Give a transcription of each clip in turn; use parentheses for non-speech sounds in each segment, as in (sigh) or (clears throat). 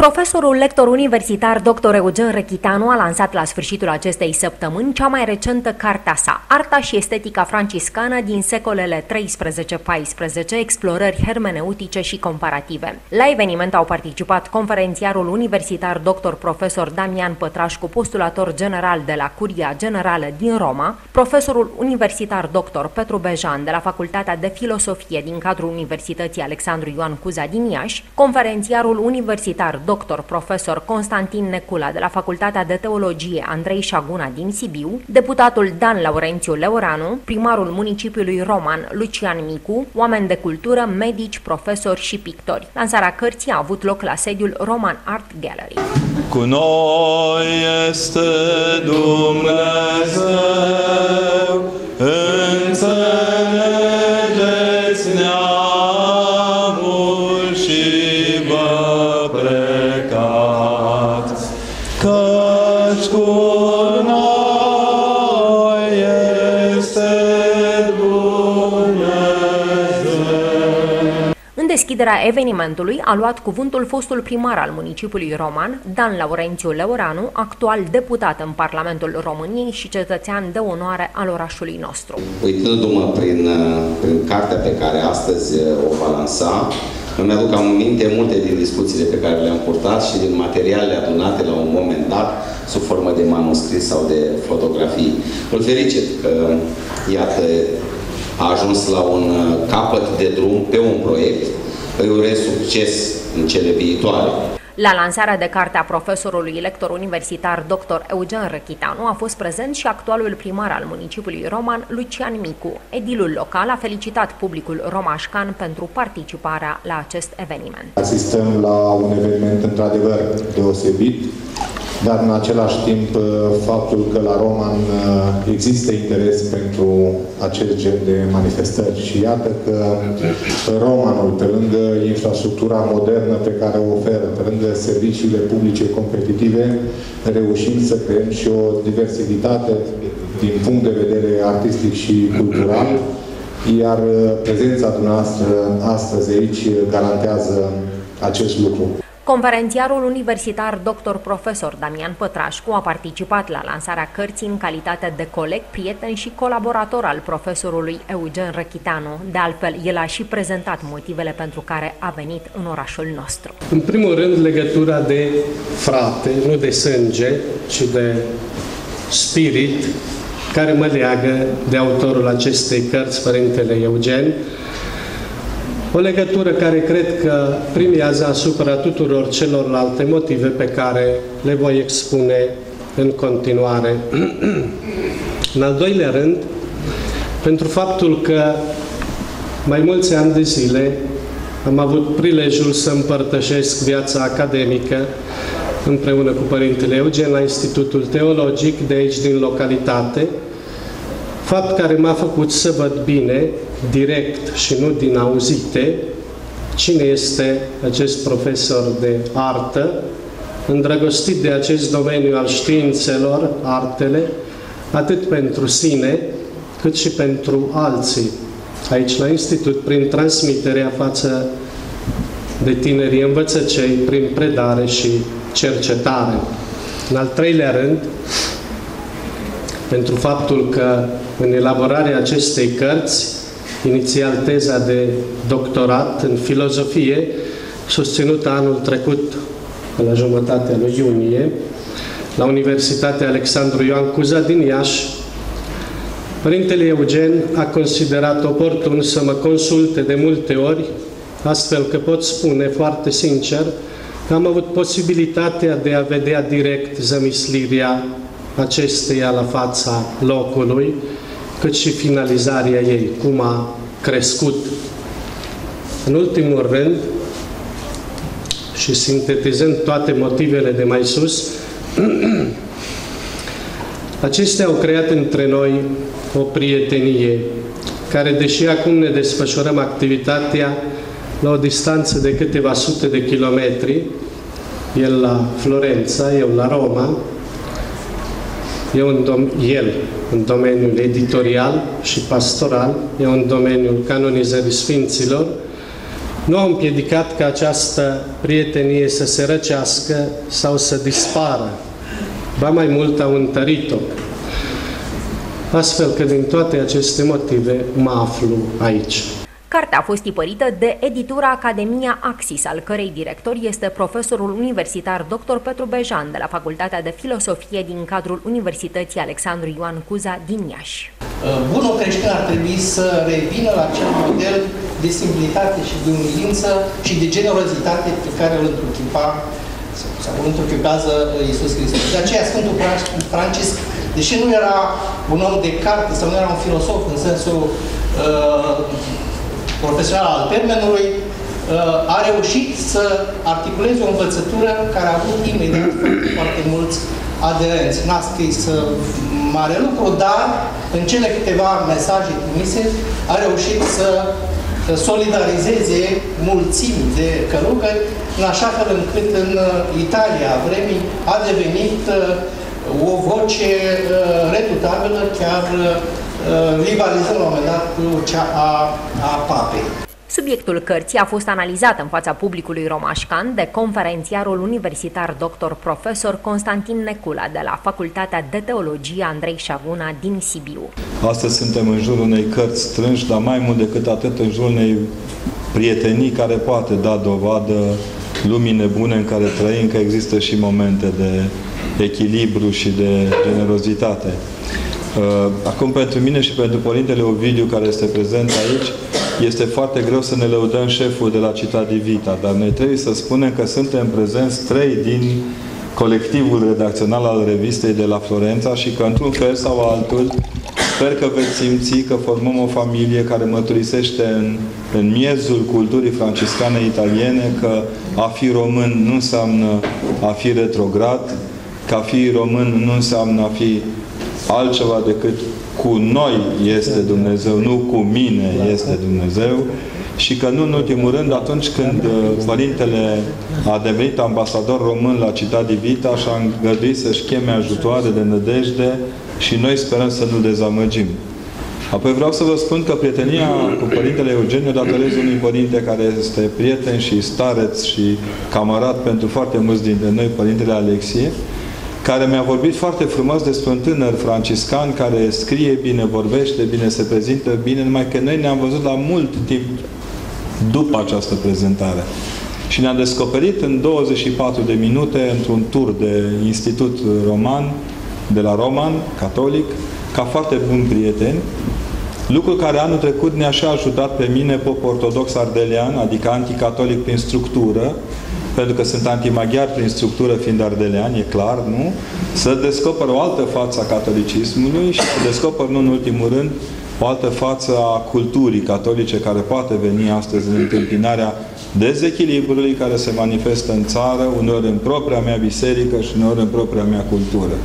Profesorul lector universitar dr. Eugen Rechitanu a lansat la sfârșitul acestei săptămâni cea mai recentă cartea sa, Arta și estetica franciscană din secolele 13-14, explorări hermeneutice și comparative. La eveniment au participat conferențiarul universitar dr. profesor Damian Pătrașcu, postulator general de la Curia Generală din Roma, profesorul universitar dr. Petru Bejan de la Facultatea de Filosofie din cadrul Universității Alexandru Ioan Cuza din Iași, conferențiarul universitar doctor profesor Constantin Necula de la Facultatea de Teologie Andrei Șaguna din Sibiu, deputatul Dan Laurențiu Leoranu, primarul municipiului Roman Lucian Micu, oameni de cultură, medici, profesori și pictori. Lansarea cărții a avut loc la sediul Roman Art Gallery. Cu noi este Dumnezeu, înțelegeți căci cu noi este Dumnezeu. În deschiderea evenimentului a luat cuvântul fostul primar al municipiului Roman, Dan Laurențiu Leoranu, actual deputat în Parlamentul României și cetățean de onoare al orașului nostru. Uitându-mă prin, prin cartea pe care astăzi o va lansa, îmi aduc aminte multe din discuțiile pe care le-am purtat și din materialele adunate la un moment dat, sub formă de manuscris sau de fotografii. Îl fericit că, iată, a ajuns la un capăt de drum pe un proiect. Îi urez succes în cele viitoare. La lansarea de carte a profesorului lector universitar dr. Eugen Răchitanu a fost prezent și actualul primar al municipiului Roman, Lucian Micu. Edilul local a felicitat publicul romașcan pentru participarea la acest eveniment. Asistăm la un eveniment într-adevăr deosebit, dar în același timp faptul că la Roman există interes pentru acest gen de manifestări și iată că Romanul, pe lângă infrastructura modernă pe care o oferă, pe lângă serviciile publice competitive, reușim să creăm și o diversitate din punct de vedere artistic și cultural, iar prezența dumneavoastră astăzi aici garantează acest lucru. Conferențiarul universitar dr. profesor Damian Pătrașcu a participat la lansarea cărții în calitate de coleg, prieten și colaborator al profesorului Eugen Răchitanu. De altfel, el a și prezentat motivele pentru care a venit în orașul nostru. În primul rând, legătura de frate, nu de sânge, ci de spirit, care mă leagă de autorul acestei cărți, Părintele Eugen, o legătură care cred că primiază asupra tuturor celorlalte motive pe care le voi expune în continuare. (clears throat) în al doilea rând, pentru faptul că mai mulți ani de zile am avut prilejul să împărtășesc viața academică împreună cu Părintele Eugen la Institutul Teologic de aici din localitate, fapt care m-a făcut să văd bine, direct și nu din auzite, cine este acest profesor de artă, îndrăgostit de acest domeniu al științelor, artele, atât pentru sine, cât și pentru alții. Aici, la Institut, prin transmiterea față de tinerii învățăcei, prin predare și cercetare. În al treilea rând, pentru faptul că în elaborarea acestei cărți, inițial teza de doctorat în filozofie, susținută anul trecut, la jumătatea lui iunie, la Universitatea Alexandru Ioan Cuza din Iași, Părintele Eugen a considerat oportun să mă consulte de multe ori, astfel că pot spune foarte sincer că am avut posibilitatea de a vedea direct zămislirea acesteia la fața locului, cât și finalizarea ei, cum a crescut. În ultimul rând, și sintetizând toate motivele de mai sus, (clears throat) acestea au creat între noi o prietenie care, deși acum ne desfășurăm activitatea la o distanță de câteva sute de kilometri, el la Florența, eu la Roma, eu în dom- el în domeniul editorial și pastoral, eu în domeniul canonizării Sfinților, nu au împiedicat ca această prietenie să se răcească sau să dispară. Ba mai mult au întărit-o. Astfel că din toate aceste motive mă aflu aici. Cartea a fost tipărită de editura Academia Axis, al cărei director este profesorul universitar dr. Petru Bejan de la Facultatea de Filosofie din cadrul Universității Alexandru Ioan Cuza din Iași. Bunul creștin ar trebui să revină la acel model de simplitate și de umilință și de generozitate pe care îl întruchipa sau îl întruchipează Iisus Hristos. De aceea Sfântul Francisc, deși nu era un om de carte sau nu era un filosof în sensul uh, profesional al termenului, uh, a reușit să articuleze o învățătură care a avut imediat foarte, foarte mulți aderenți. N-a scris uh, mare lucru, dar în cele câteva mesaje trimise a reușit să solidarizeze mulțimi de călugări, în așa fel încât în uh, Italia vremii a devenit o voce reputabilă, chiar rivalizând la un moment dat cu cea a, a papei. Subiectul cărții a fost analizat în fața publicului romașcan de conferențiarul universitar dr. profesor Constantin Necula de la Facultatea de Teologie Andrei Șaguna din Sibiu. Astăzi suntem în jurul unei cărți strânși, dar mai mult decât atât în jurul unei prietenii care poate da dovadă lumii nebune în care trăim, că există și momente de echilibru și de generozitate. Uh, acum, pentru mine și pentru Părintele Ovidiu, care este prezent aici, este foarte greu să ne lăudăm șeful de la Cita Divita, dar noi trebuie să spunem că suntem prezenți trei din colectivul redacțional al revistei de la Florența și că, într-un fel sau altul, sper că veți simți că formăm o familie care mărturisește în, în miezul culturii franciscane italiene că a fi român nu înseamnă a fi retrograd, că a fi român nu înseamnă a fi altceva decât cu noi este Dumnezeu, nu cu mine este Dumnezeu și că nu în ultimul rând atunci când uh, Părintele a devenit ambasador român la Citat Divita și a îngăduit să-și cheme ajutoare de nădejde și noi sperăm să nu dezamăgim. Apoi vreau să vă spun că prietenia cu Părintele Eugeniu datorez unui părinte care este prieten și stareț și camarat pentru foarte mulți dintre noi, Părintele Alexie, care mi-a vorbit foarte frumos despre un tânăr franciscan care scrie bine, vorbește bine, se prezintă bine, numai că noi ne-am văzut la mult timp după această prezentare. Și ne-a descoperit în 24 de minute, într-un tur de institut roman, de la Roman, catolic, ca foarte bun prieten, lucru care anul trecut ne-a și ajutat pe mine, pop ortodox ardelean, adică anticatolic prin structură, pentru că sunt antimaghiar prin structură fiind ardelean, e clar, nu? Să descoper o altă față a catolicismului și să descoper, nu în ultimul rând, o altă față a culturii catolice care poate veni astăzi în întâmpinarea dezechilibrului care se manifestă în țară, uneori în propria mea biserică și uneori în propria mea cultură.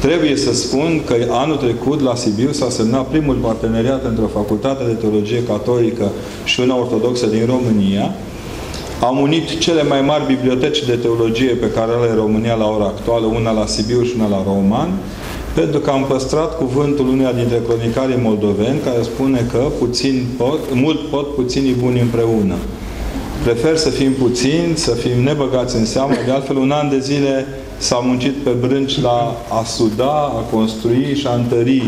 Trebuie să spun că anul trecut la Sibiu s-a semnat primul parteneriat între o facultate de teologie catolică și una ortodoxă din România, am unit cele mai mari biblioteci de teologie pe care le are România la ora actuală, una la Sibiu și una la Roman, pentru că am păstrat cuvântul uneia dintre cronicarii moldoveni care spune că puțin pot, mult pot, puținii buni împreună. Prefer să fim puțini, să fim nebăgați în seamă. De altfel, un an de zile s-a muncit pe brânci la a suda, a construi și a întări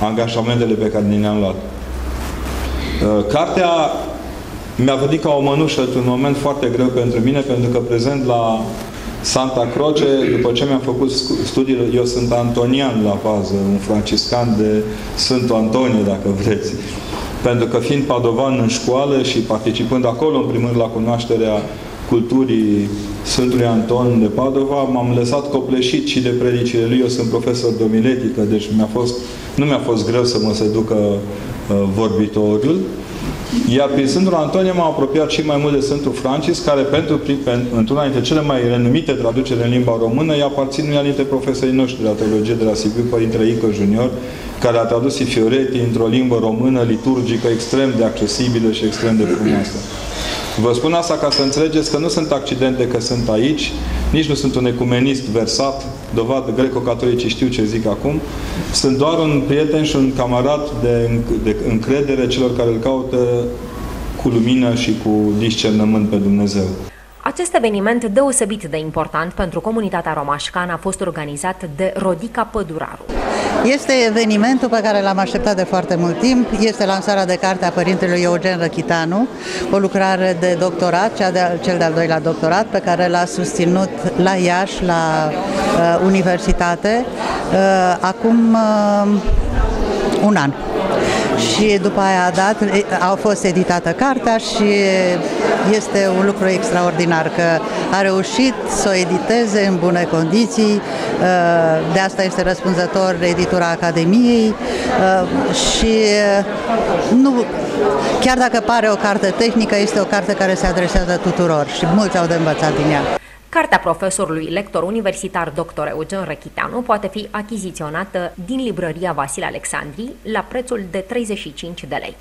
angajamentele pe care ni le-am luat. Uh, cartea mi-a venit ca o mănușă într-un moment foarte greu pentru mine, pentru că prezent la Santa Croce, după ce mi-am făcut studiile, eu sunt antonian la bază, un franciscan de Sfântul Antonie, dacă vreți. Pentru că fiind padovan în școală și participând acolo, în primul rând, la cunoașterea culturii Sfântului Anton de Padova, m-am lăsat copleșit și de predicile lui. Eu sunt profesor de omiletică, deci mi-a fost, nu mi-a fost greu să mă seducă uh, vorbitorul. Iar prin Sfântul Antonie m-am apropiat și mai mult de Sfântul Francis, care pentru, într-una dintre cele mai renumite traduceri în limba română, îi aparțin unul dintre profesorii noștri de la teologie de la Sibiu, Părintele Ică Junior, care a tradus Fioretti într-o limbă română liturgică extrem de accesibilă și extrem de frumoasă. Vă spun asta ca să înțelegeți că nu sunt accidente că sunt aici, nici nu sunt un ecumenist versat, dovadă greco-catolicii știu ce zic acum, sunt doar un prieten și un camarad de, de încredere celor care îl caută cu cu lumină și cu discernământ pe Dumnezeu. Acest eveniment deosebit de important pentru comunitatea romașcană a fost organizat de Rodica Păduraru. Este evenimentul pe care l-am așteptat de foarte mult timp. Este lansarea de carte a părintelui Eugen Răchitanu, o lucrare de doctorat, cea de, cel de-al doilea doctorat, pe care l-a susținut la Iași, la uh, universitate, uh, acum uh, un an și după aia a dat, a fost editată cartea și este un lucru extraordinar că a reușit să o editeze în bune condiții, uh, de asta este răspunzător editura Academiei uh, și uh, nu, chiar dacă pare o carte tehnică, este o carte care se adresează tuturor și mulți au de învățat din ea. Cartea profesorului lector universitar dr. Eugen Rechiteanu poate fi achiziționată din librăria Vasile Alexandri la prețul de 35 de lei.